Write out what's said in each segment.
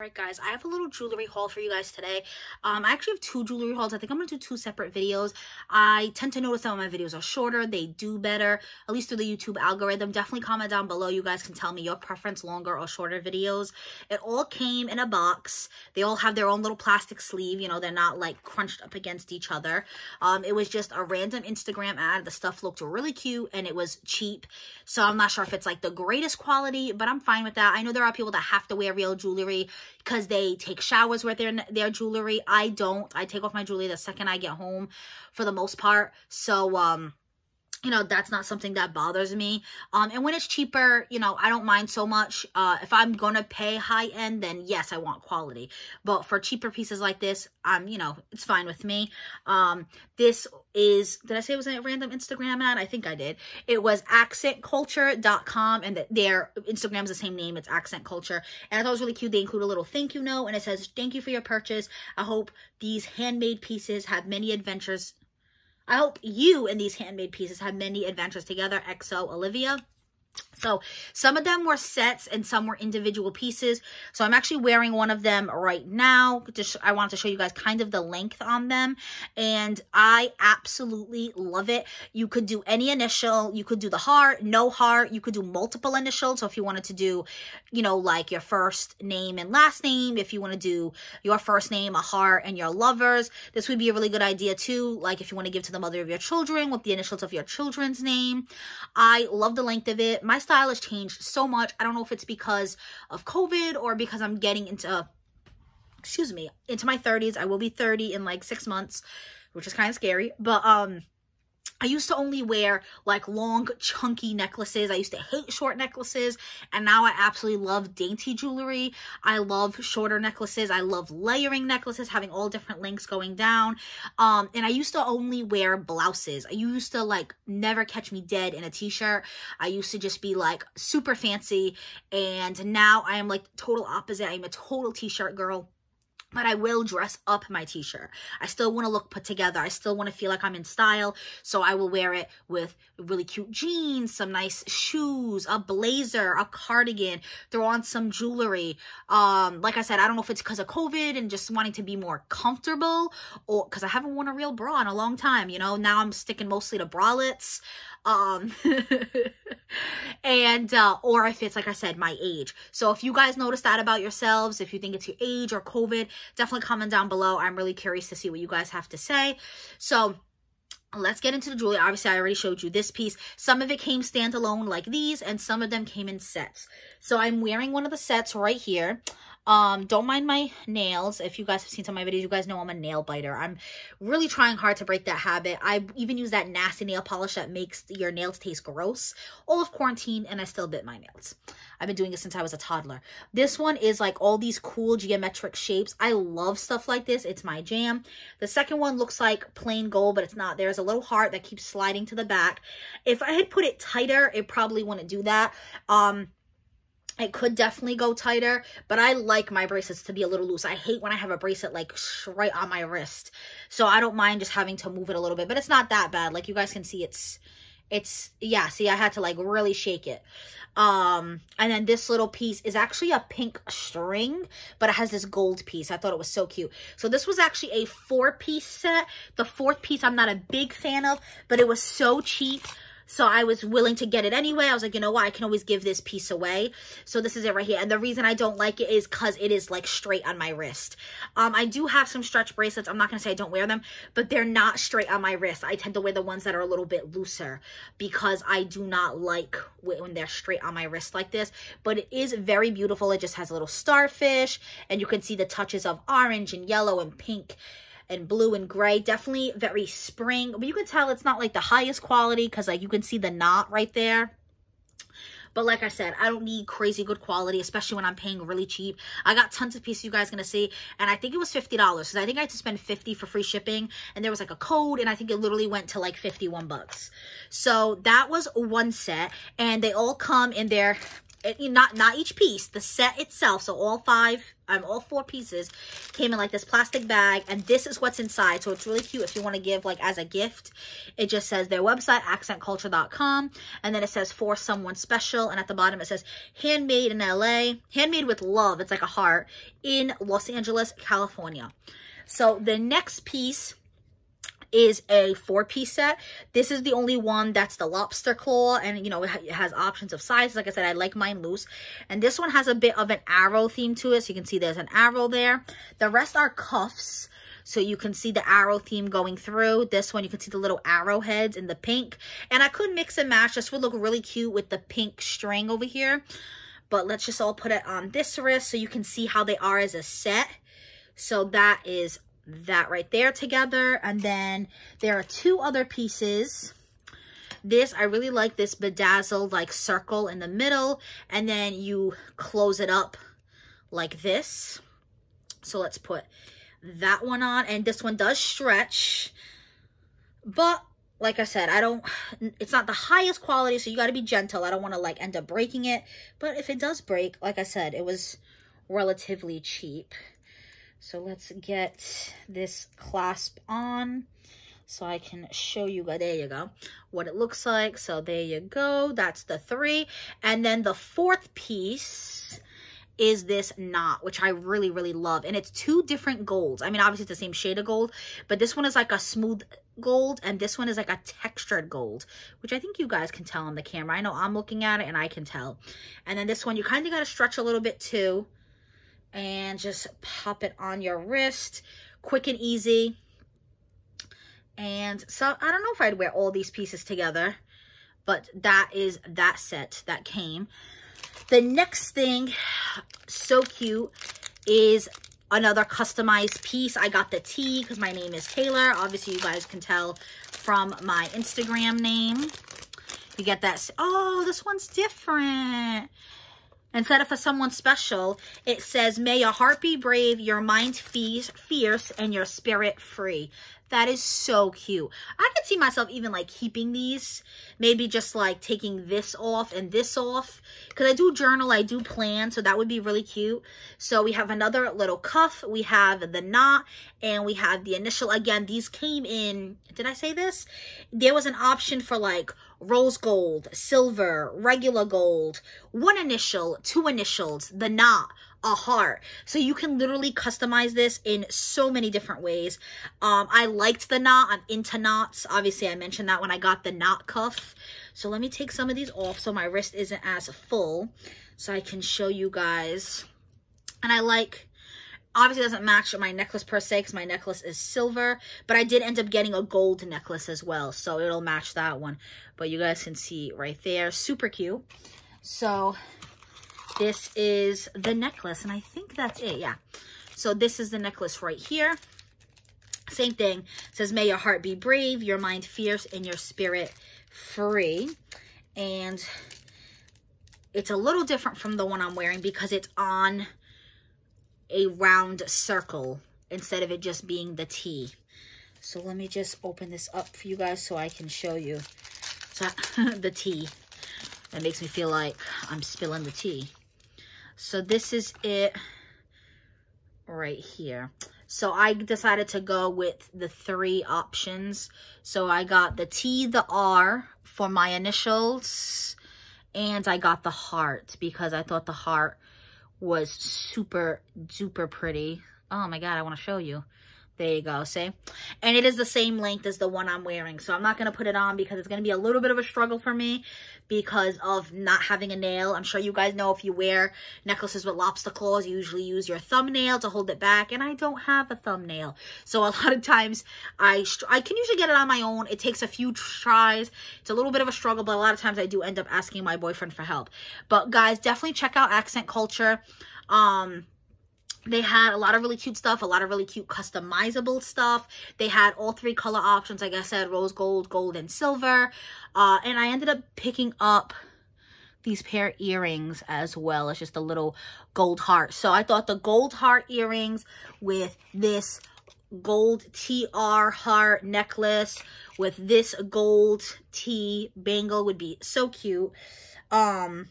Alright guys, I have a little jewelry haul for you guys today. Um, I actually have two jewelry hauls. I think I'm going to do two separate videos. I tend to notice that my videos are shorter. They do better, at least through the YouTube algorithm. Definitely comment down below. You guys can tell me your preference, longer or shorter videos. It all came in a box. They all have their own little plastic sleeve. You know, they're not like crunched up against each other. Um, it was just a random Instagram ad. The stuff looked really cute and it was cheap. So I'm not sure if it's like the greatest quality, but I'm fine with that. I know there are people that have to wear real jewelry because they take showers with their their jewelry. I don't. I take off my jewelry the second I get home for the most part. So um you know, that's not something that bothers me. Um, and when it's cheaper, you know, I don't mind so much. Uh, if I'm going to pay high end, then yes, I want quality. But for cheaper pieces like this, um, you know, it's fine with me. Um, this is, did I say it was a random Instagram ad? I think I did. It was accentculture.com and their Instagram is the same name. It's accent culture. And I thought it was really cute. They include a little thank you note and it says, thank you for your purchase. I hope these handmade pieces have many adventures I hope you and these handmade pieces have many adventures together. XO Olivia. So some of them were sets and some were individual pieces. So I'm actually wearing one of them right now. Just I wanted to show you guys kind of the length on them. And I absolutely love it. You could do any initial. You could do the heart, no heart. You could do multiple initials. So if you wanted to do, you know, like your first name and last name, if you want to do your first name, a heart, and your lovers, this would be a really good idea too. Like if you want to give to the mother of your children with the initials of your children's name. I love the length of it. My style has changed so much. I don't know if it's because of COVID or because I'm getting into, excuse me, into my 30s. I will be 30 in like six months, which is kind of scary. But, um, I used to only wear like long chunky necklaces. I used to hate short necklaces and now I absolutely love dainty jewelry. I love shorter necklaces. I love layering necklaces, having all different links going down. Um, and I used to only wear blouses. I used to like never catch me dead in a t-shirt. I used to just be like super fancy and now I am like total opposite. I'm a total t-shirt girl but I will dress up my t-shirt. I still want to look put together. I still want to feel like I'm in style. So I will wear it with really cute jeans, some nice shoes, a blazer, a cardigan, throw on some jewelry. Um, like I said, I don't know if it's because of COVID and just wanting to be more comfortable or because I haven't worn a real bra in a long time. You know, now I'm sticking mostly to bralettes. Um, and, uh, or if it's, like I said, my age. So if you guys notice that about yourselves, if you think it's your age or COVID, definitely comment down below. I'm really curious to see what you guys have to say. So, Let's get into the jewelry. Obviously, I already showed you this piece. Some of it came standalone like these, and some of them came in sets. So I'm wearing one of the sets right here. Um, don't mind my nails. If you guys have seen some of my videos, you guys know I'm a nail biter. I'm really trying hard to break that habit. I even use that nasty nail polish that makes your nails taste gross. All of quarantine, and I still bit my nails. I've been doing it since I was a toddler. This one is like all these cool geometric shapes. I love stuff like this. It's my jam. The second one looks like plain gold, but it's not. There's a little heart that keeps sliding to the back. If I had put it tighter, it probably wouldn't do that. Um, it could definitely go tighter, but I like my bracelets to be a little loose. I hate when I have a bracelet like right on my wrist. So I don't mind just having to move it a little bit, but it's not that bad. Like you guys can see it's, it's, yeah, see I had to like really shake it. Um, and then this little piece is actually a pink string, but it has this gold piece. I thought it was so cute. So this was actually a four piece set. The fourth piece I'm not a big fan of, but it was so cheap. So I was willing to get it anyway. I was like, you know what? I can always give this piece away. So this is it right here. And the reason I don't like it is because it is like straight on my wrist. Um, I do have some stretch bracelets. I'm not going to say I don't wear them, but they're not straight on my wrist. I tend to wear the ones that are a little bit looser because I do not like when they're straight on my wrist like this. But it is very beautiful. It just has a little starfish and you can see the touches of orange and yellow and pink and blue and gray. Definitely very spring. But you can tell it's not like the highest quality because like you can see the knot right there. But like I said, I don't need crazy good quality, especially when I'm paying really cheap. I got tons of pieces you guys going to see. And I think it was $50 because I think I had to spend 50 for free shipping. And there was like a code and I think it literally went to like 51 bucks. So that was one set. And they all come in their, eh, not, not each piece, the set itself. So all five um, all four pieces came in like this plastic bag and this is what's inside so it's really cute. If you want to give like as a gift it just says their website accentculture.com and then it says for someone special and at the bottom it says handmade in la handmade with love it's like a heart in los angeles california. So the next piece is a four-piece set. This is the only one that's the lobster claw, and, you know, it, has options of size. Like I said, I like mine loose. And this one has a bit of an arrow theme to it, so you can see there's an arrow there. The rest are cuffs. So you can see the arrow theme going through. This one, you can see the little arrowheads in the pink. And I could mix and match. This would look really cute with the pink string over here. But let's just all put it on this wrist so you can see how they are as a set. So that is that right there together. And then there are two other pieces. This, I really like this bedazzled like circle in the middle. And then you close it up like this. So let's put that one on. And this one does stretch. But like I said, I don't, it's not the highest quality, so you got to be gentle. I don't want to like end up breaking it. But if it does break, like I said, it was relatively cheap. So let's get this clasp on so I can show you, there you go, what it looks like. So there you go, that's the three. And then the fourth piece is this knot, which I really, really love. And it's two different golds. I mean, obviously it's the same shade of gold, but this one is like a smooth gold and this one is like a textured gold, which I think you guys can tell on the camera. I know I'm looking at it and I can tell. And then this one, you kind of got to stretch a little bit too and just pop it on your wrist. Quick and easy. And so I don't know if I'd wear all these pieces together, but that is that set that came. The next thing, so cute, is another customized piece. I got the T because my name is Taylor. Obviously, you guys can tell from my Instagram name. You get that. Oh, this one's different. Instead of for someone special, it says, may your heart be brave, your mind fierce, and your spirit free. That is so cute. I could see myself even like keeping these. Maybe just like taking this off and this off. Because I do journal, I do plan. So that would be really cute. So we have another little cuff. We have the knot. And we have the initial. Again, these came in, did I say this? There was an option for like rose gold, silver, regular gold, one initial, two initials, the knot, a heart. So you can literally customize this in so many different ways. Um, I liked the knot. I'm into knots. Obviously, I mentioned that when I got the knot cuff. So let me take some of these off so my wrist isn't as full so I can show you guys. And I like obviously doesn't match my necklace per se because my necklace is silver but i did end up getting a gold necklace as well so it'll match that one but you guys can see right there super cute so this is the necklace, and I think that's it, yeah. So this is the necklace right here. Same thing. It says, may your heart be brave, your mind fierce, and your spirit free. And it's a little different from the one I'm wearing because it's on a round circle instead of it just being the T. So let me just open this up for you guys so I can show you so, the tea. That makes me feel like I'm spilling the tea. So this is it right here. So I decided to go with the three options. So I got the T, the R for my initials, and I got the heart because I thought the heart was super duper pretty. Oh my God, I want to show you. There you go, see? And it is the same length as the one I'm wearing. So I'm not going to put it on because it's going to be a little bit of a struggle for me because of not having a nail. I'm sure you guys know if you wear necklaces with lobster claws, you usually use your thumbnail to hold it back. And I don't have a thumbnail. So a lot of times I, I can usually get it on my own. It takes a few tries. It's a little bit of a struggle, but a lot of times I do end up asking my boyfriend for help. But guys, definitely check out Accent Culture. Um, they had a lot of really cute stuff, a lot of really cute customizable stuff. They had all three color options, like I said, rose gold, gold, and silver. Uh, and I ended up picking up these pair of earrings as well. It's just a little gold heart. So I thought the gold heart earrings with this gold TR heart necklace with this gold T bangle would be so cute. Um,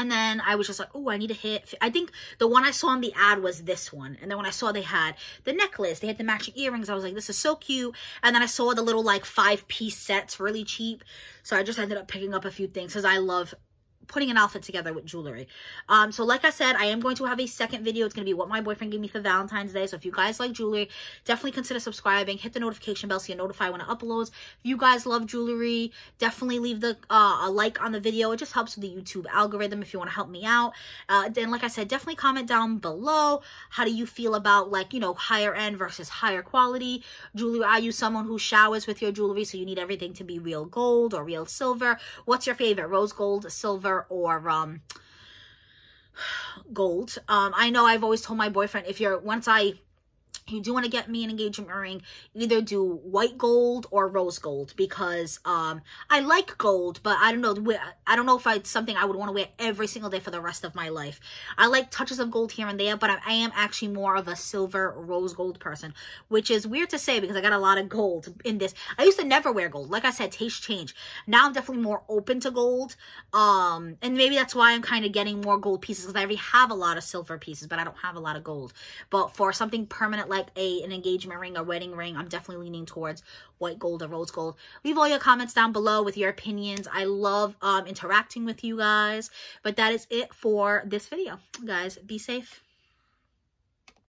And then I was just like, oh, I need to hit. I think the one I saw on the ad was this one. And then when I saw they had the necklace, they had the matching earrings, I was like, this is so cute. And then I saw the little like five piece sets, really cheap. So I just ended up picking up a few things because I love putting an outfit together with jewelry. Um, so like I said, I am going to have a second video. It's going to be what my boyfriend gave me for Valentine's Day. So if you guys like jewelry, definitely consider subscribing. Hit the notification bell so you're notified when it uploads. If you guys love jewelry, definitely leave the uh, a like on the video. It just helps with the YouTube algorithm if you want to help me out. Uh, then like I said, definitely comment down below. How do you feel about like, you know, higher end versus higher quality jewelry? Are you someone who showers with your jewelry so you need everything to be real gold or real silver? What's your favorite? Rose gold, silver, or um, gold. Um, I know I've always told my boyfriend, if you're, once I you do want to get me an engagement ring, either do white gold or rose gold because um I like gold, but I don't know I don't know if it's something I would want to wear every single day for the rest of my life. I like touches of gold here and there, but I, am actually more of a silver rose gold person, which is weird to say because I got a lot of gold in this. I used to never wear gold. Like I said, taste change. Now I'm definitely more open to gold. Um and maybe that's why I'm kind of getting more gold pieces because I already have a lot of silver pieces, but I don't have a lot of gold. But for something permanent like a an engagement ring, a wedding ring, I'm definitely leaning towards white gold or rose gold. Leave all your comments down below with your opinions. I love um, interacting with you guys. But that is it for this video. Guys, be safe.